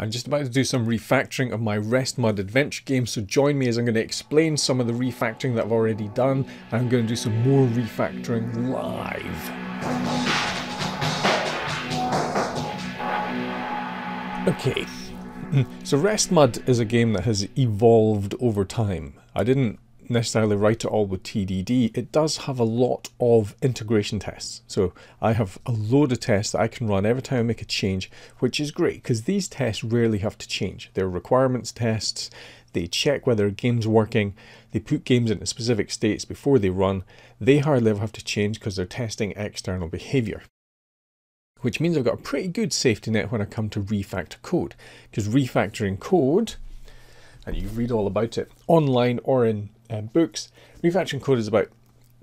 I'm just about to do some refactoring of my RestMud adventure game, so join me as I'm going to explain some of the refactoring that I've already done, and I'm going to do some more refactoring live. Okay, so RestMud is a game that has evolved over time. I didn't necessarily write it all with TDD, it does have a lot of integration tests. So I have a load of tests that I can run every time I make a change, which is great because these tests rarely have to change. They're requirements tests, they check whether a game's working, they put games into specific states before they run. They hardly ever have to change because they're testing external behavior which means I've got a pretty good safety net when I come to refactor code. Because refactoring code, and you read all about it online or in um, books. Refactoring code is about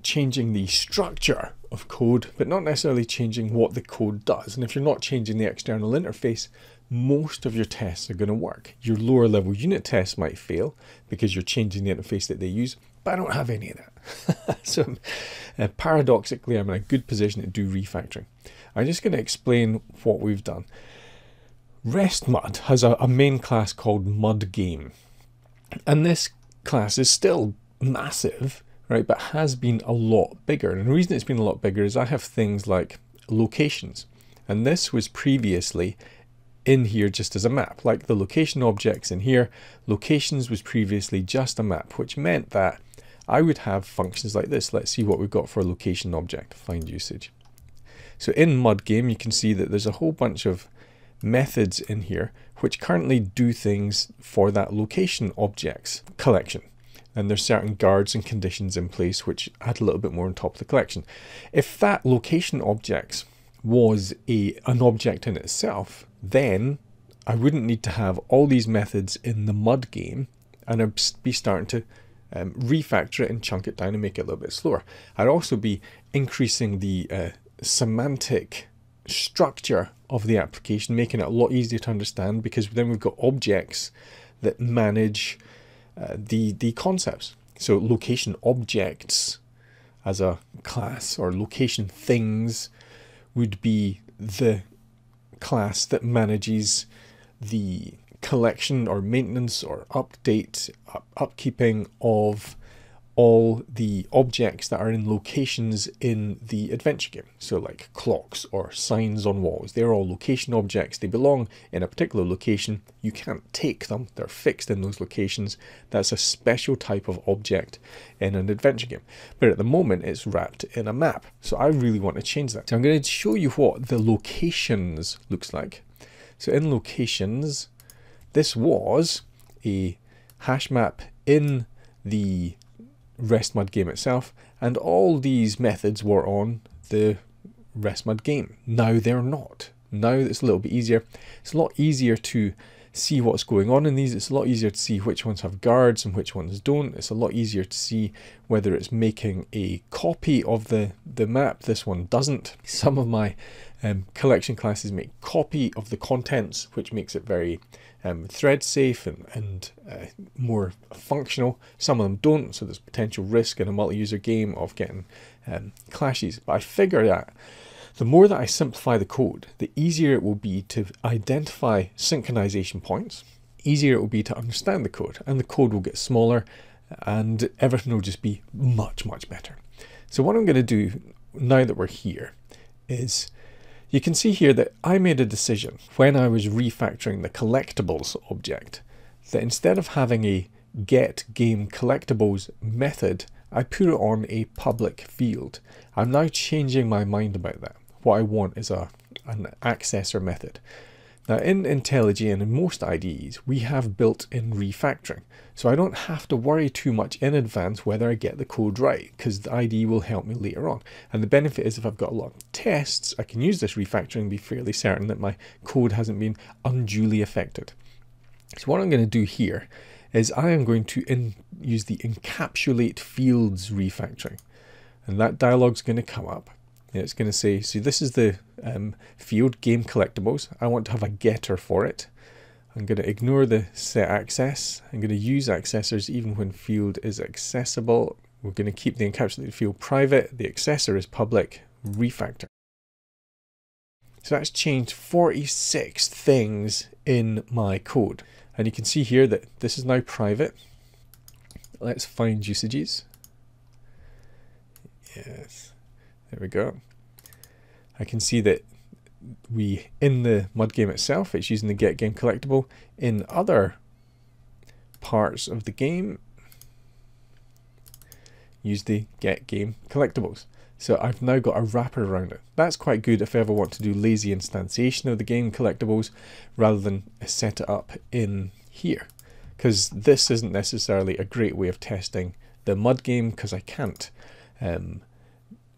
changing the structure of code, but not necessarily changing what the code does. And if you're not changing the external interface, most of your tests are going to work. Your lower level unit tests might fail because you're changing the interface that they use, but I don't have any of that. so uh, paradoxically, I'm in a good position to do refactoring. I'm just going to explain what we've done. RestMud has a, a main class called MudGame. And this class is still massive, right, but has been a lot bigger. And the reason it's been a lot bigger is I have things like locations. And this was previously in here just as a map, like the location objects in here. Locations was previously just a map, which meant that I would have functions like this. Let's see what we've got for a location object, find usage. So in MudGame, you can see that there's a whole bunch of methods in here which currently do things for that location objects collection. And there's certain guards and conditions in place which add a little bit more on top of the collection. If that location objects was a an object in itself, then I wouldn't need to have all these methods in the mud game and I'd be starting to um, refactor it and chunk it down and make it a little bit slower. I'd also be increasing the uh, semantic structure of the application, making it a lot easier to understand because then we've got objects that manage uh, the, the concepts. So location objects as a class or location things would be the class that manages the collection or maintenance or update, up, upkeeping of all the objects that are in locations in the adventure game. So like clocks or signs on walls, they're all location objects. They belong in a particular location. You can't take them. They're fixed in those locations. That's a special type of object in an adventure game. But at the moment it's wrapped in a map. So I really want to change that. So I'm going to show you what the locations looks like. So in locations, this was a hash map in the RestMud game itself, and all these methods were on the RestMud game. Now they're not. Now it's a little bit easier. It's a lot easier to see what's going on in these. It's a lot easier to see which ones have guards and which ones don't. It's a lot easier to see whether it's making a copy of the, the map. This one doesn't. Some of my um, collection classes make copy of the contents, which makes it very um, thread safe and, and uh, more functional. Some of them don't, so there's potential risk in a multi-user game of getting um, clashes. But I figure that the more that I simplify the code, the easier it will be to identify synchronization points, easier it will be to understand the code, and the code will get smaller and everything will just be much, much better. So what I'm going to do now that we're here is you can see here that I made a decision when I was refactoring the collectibles object that instead of having a get game collectibles method, I put it on a public field. I'm now changing my mind about that. What I want is a an accessor method. Now in IntelliJ and in most IDEs, we have built-in refactoring. So I don't have to worry too much in advance whether I get the code right, because the IDE will help me later on. And the benefit is if I've got a lot of tests, I can use this refactoring and be fairly certain that my code hasn't been unduly affected. So what I'm going to do here is I am going to in, use the encapsulate fields refactoring. And that dialog is going to come up. It's going to say, so this is the um, field game collectibles. I want to have a getter for it. I'm going to ignore the set access. I'm going to use accessors even when field is accessible. We're going to keep the encapsulated field private. The accessor is public. Refactor. So that's changed 46 things in my code. And you can see here that this is now private. Let's find usages. Yes, there we go. I can see that we, in the mud game itself, it's using the get game collectible. In other parts of the game, use the get game collectibles. So I've now got a wrapper around it. That's quite good if I ever want to do lazy instantiation of the game collectibles rather than set it up in here. Because this isn't necessarily a great way of testing the mud game because I can't um,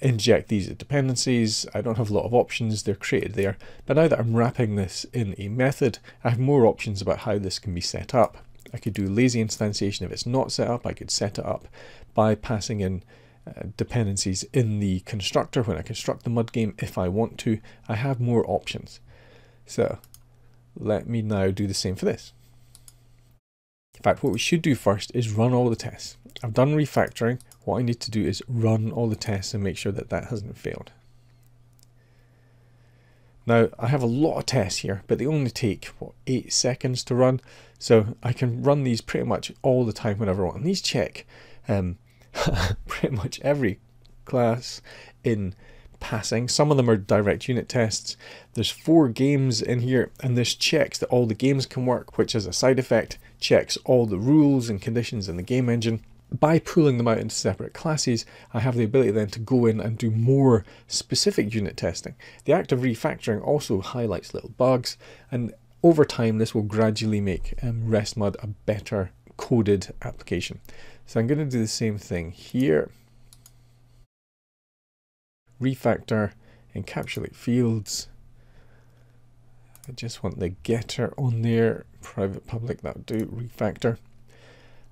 inject these dependencies. I don't have a lot of options, they're created there. But now that I'm wrapping this in a method, I have more options about how this can be set up. I could do lazy instantiation if it's not set up. I could set it up by passing in uh, dependencies in the constructor when I construct the mud game if I want to. I have more options. So let me now do the same for this. In fact, what we should do first is run all the tests. I've done refactoring. What I need to do is run all the tests and make sure that that hasn't failed. Now, I have a lot of tests here, but they only take, what, 8 seconds to run. So I can run these pretty much all the time whenever I want. And these check um, pretty much every class in passing. Some of them are direct unit tests. There's four games in here, and this checks that all the games can work, which as a side effect checks all the rules and conditions in the game engine. By pulling them out into separate classes, I have the ability then to go in and do more specific unit testing. The act of refactoring also highlights little bugs, and over time this will gradually make um, RESTMUD a better coded application. So I'm going to do the same thing here. Refactor, encapsulate fields. I just want the getter on there, private public, that'll do, refactor.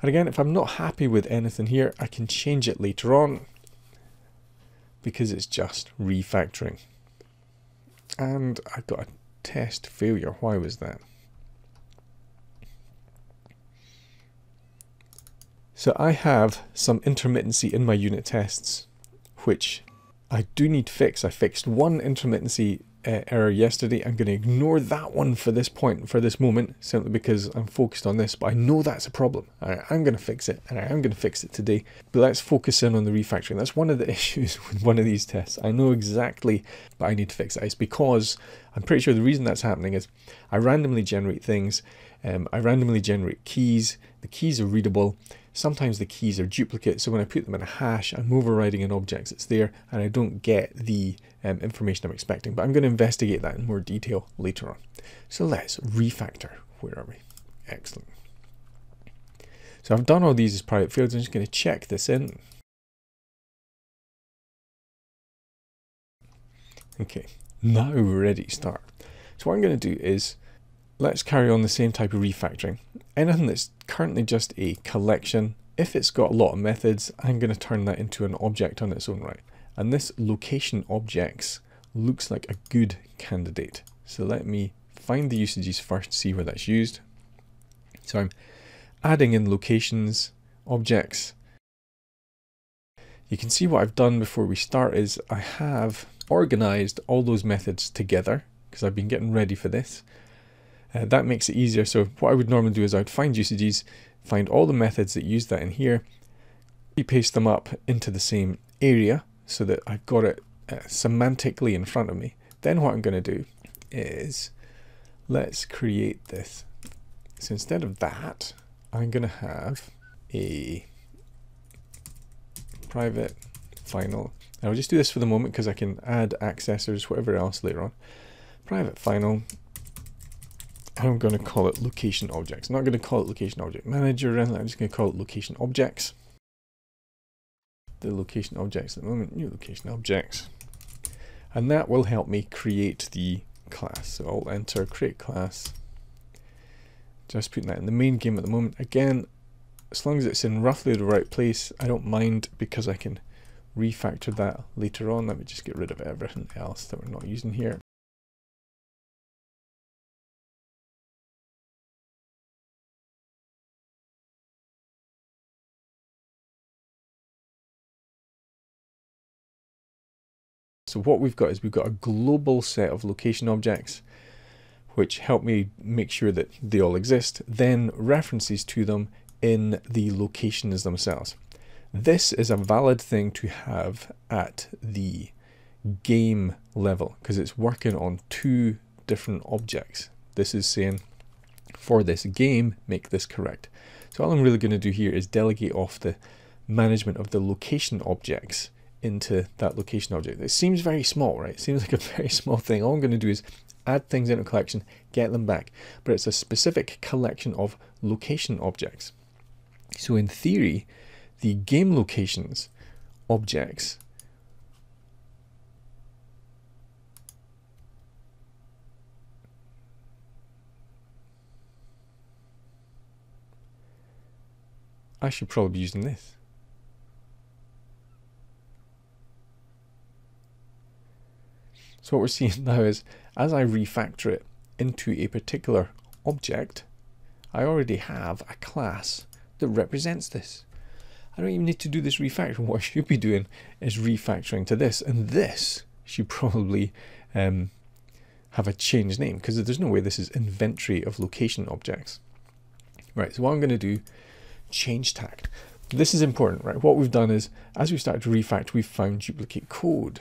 And again, if I'm not happy with anything here, I can change it later on because it's just refactoring. And I got a test failure. Why was that? So I have some intermittency in my unit tests, which I do need to fix. I fixed one intermittency uh, error yesterday. I'm going to ignore that one for this point, for this moment, simply because I'm focused on this, but I know that's a problem. I'm going to fix it, and I am going to fix it today. But let's focus in on the refactoring. That's one of the issues with one of these tests. I know exactly, but I need to fix it. It's because I'm pretty sure the reason that's happening is I randomly generate things. Um, I randomly generate keys. The keys are readable. Sometimes the keys are duplicate, so when I put them in a hash, I'm overriding an object that's there, and I don't get the um, information I'm expecting. But I'm going to investigate that in more detail later on. So let's refactor. Where are we? Excellent. So I've done all these as private fields. I'm just going to check this in. Okay, now we're ready to start. So what I'm going to do is let's carry on the same type of refactoring. Anything that's currently just a collection, if it's got a lot of methods, I'm going to turn that into an object on its own right. And this location objects looks like a good candidate. So let me find the usages first, see where that's used. So I'm adding in locations, objects. You can see what I've done before we start is I have organized all those methods together because I've been getting ready for this. Uh, that makes it easier. So what I would normally do is I would find usages, find all the methods that use that in here, paste them up into the same area so that I've got it uh, semantically in front of me. Then what I'm going to do is let's create this. So instead of that, I'm going to have a private final. I'll just do this for the moment because I can add accessors, whatever else later on. Private final I'm going to call it location objects. I'm not going to call it location object manager or anything. I'm just going to call it location objects. The location objects at the moment, new location objects. And that will help me create the class. So I'll enter create class. Just putting that in the main game at the moment. Again, as long as it's in roughly the right place, I don't mind because I can refactor that later on. Let me just get rid of everything else that we're not using here. So what we've got is we've got a global set of location objects which help me make sure that they all exist, then references to them in the locations themselves. This is a valid thing to have at the game level because it's working on two different objects. This is saying for this game, make this correct. So all I'm really going to do here is delegate off the management of the location objects into that location object. It seems very small, right? It seems like a very small thing. All I'm going to do is add things into a collection, get them back. But it's a specific collection of location objects. So in theory, the game locations objects I should probably be using this. So what we're seeing now is as I refactor it into a particular object, I already have a class that represents this. I don't even need to do this refactoring. What I should be doing is refactoring to this, and this should probably um, have a changed name because there's no way this is inventory of location objects. Right, so what I'm going to do, change tact. This is important, right? What we've done is, as we started to refactor, we've found duplicate code.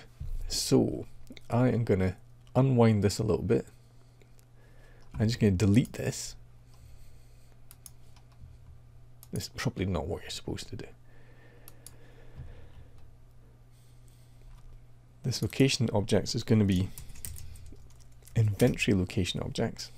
So I am going to unwind this a little bit. I'm just going to delete this. This is probably not what you're supposed to do. This location objects is going to be inventory location objects.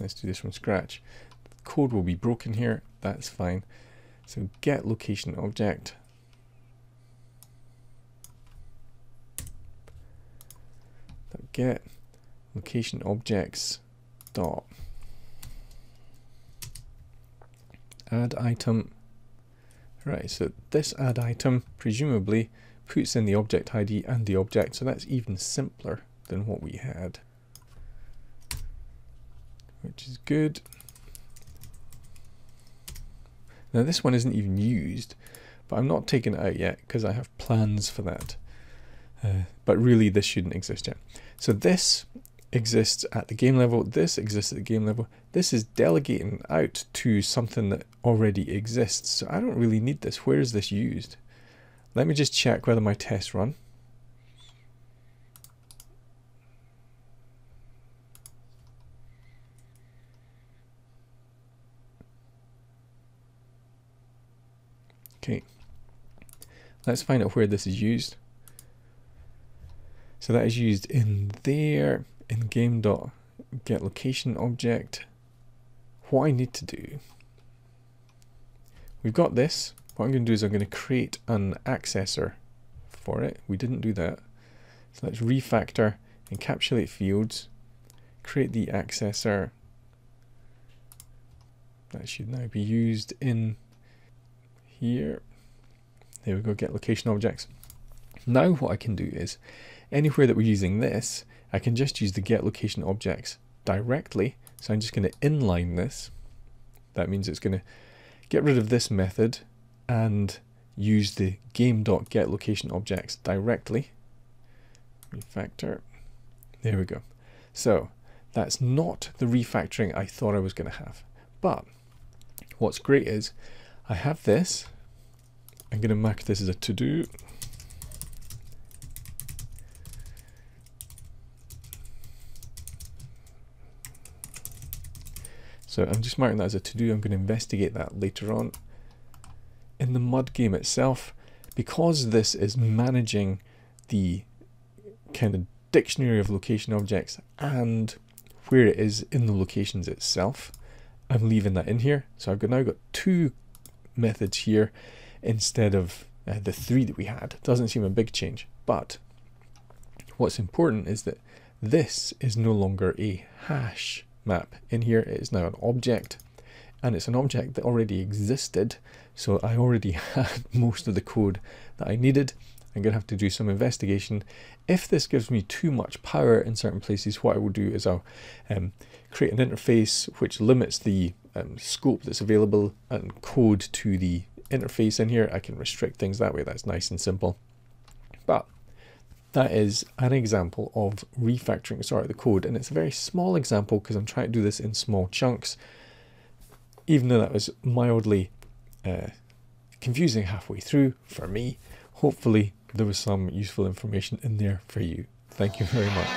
Let's do this from scratch. code will be broken here, that's fine. So get location object. Get location objects dot add item. Right, so this add item presumably puts in the object ID and the object, so that's even simpler than what we had which is good. Now this one isn't even used, but I'm not taking it out yet because I have plans for that. Uh, but really this shouldn't exist yet. So this exists at the game level, this exists at the game level, this is delegating out to something that already exists. So I don't really need this. Where is this used? Let me just check whether my tests run. Okay, let's find out where this is used. So that is used in there, in game dot get location object. What I need to do, we've got this. What I'm going to do is I'm going to create an accessor for it. We didn't do that. So let's refactor, encapsulate fields, create the accessor. That should now be used in here. There we go, get location objects. Now what I can do is, anywhere that we're using this, I can just use the get location objects directly. So I'm just going to inline this. That means it's going to get rid of this method and use the game.getLocationObjects location objects directly. Refactor. There we go. So that's not the refactoring I thought I was going to have. But what's great is I have this. I'm going to mark this as a to-do. So I'm just marking that as a to-do. I'm going to investigate that later on. In the mud game itself, because this is managing the kind of dictionary of location objects and where it is in the locations itself, I'm leaving that in here. So I've now got two methods here instead of uh, the three that we had. Doesn't seem a big change, but what's important is that this is no longer a hash map. In here it is now an object and it's an object that already existed so I already had most of the code that I needed. I'm going to have to do some investigation. If this gives me too much power in certain places, what I will do is I'll um, create an interface which limits the um, scope that's available and code to the interface in here. I can restrict things that way. That's nice and simple. But that is an example of refactoring sorry the code and it's a very small example because I'm trying to do this in small chunks even though that was mildly uh, confusing halfway through for me hopefully there was some useful information in there for you thank you very much